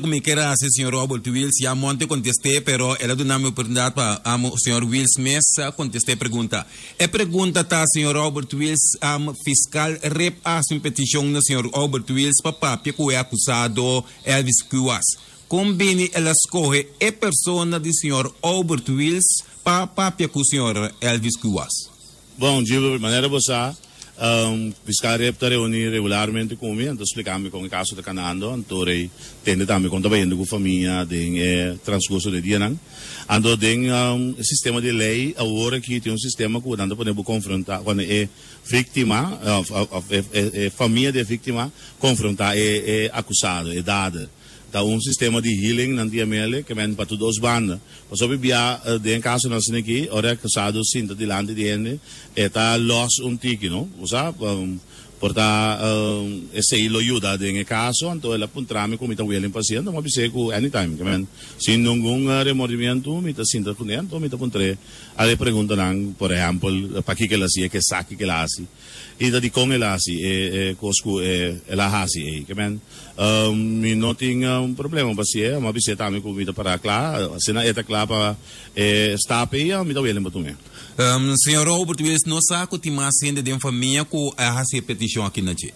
como que era esse senhor Robert Wills, já monte contestei, pero ela do nome oportunidade para o senhor Wills Messa contestei pergunta. E pergunta tá senhor Robert Wills, um, fiscal rep a uma petição no senhor Robert Wills para papia que é acusado Elvis Cuas. Combine ela escorre e persona do senhor Robert Wills para papia com o senhor Elvis Cuas. Bom, de maneira você um, fiscal rep está reunir regularmente comigo, então explicando com o caso de Canando, então tende também com também com a família de eh, transcurso de dia não. Ando tem um sistema de lei agora que tem um sistema que quando podemos confrontar quando é vítima, é, família de vítima confrontar é, é acusado, é dada Então, um sistema de healing na DML que vem para todos os bandos. Por isso, eu de um caso nós aqui, ora que sabe o cinto de lante de ene, está los um tique, não? Ou seja, porta um, esse ilo ajuda de caso então ela puntrame com mita willing paciente mas bise ku anytime que men? Sin ningún remordimiento mita sinta com então mita puntre ale pergunta nang por exemplo para que que ela sia que saque que ela assim e da di con ela assim e, e coscu e ela hasi e que men? Um, mi não tinha um problema para si mas bise também com mita para lá sina eta lá para e stap e mita willing batunga Um, senhor Robert não sabe que mais ainda de família que a essa petição aqui na Tchê?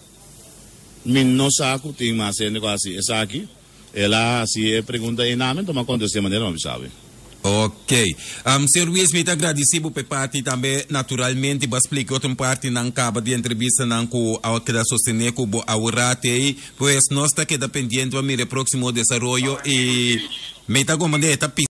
Min não sabe que mais quase essa aqui. Ela se pergunta em nome, então acontece de maneira não sabe. Ok. Um, senhor Wills, me agradecido por parte também, naturalmente, para explicar outra parte na capa de entrevista na que a que da sostener que o aurate aí, pois nós está que dependendo do próximo desenvolvimento e me está comandando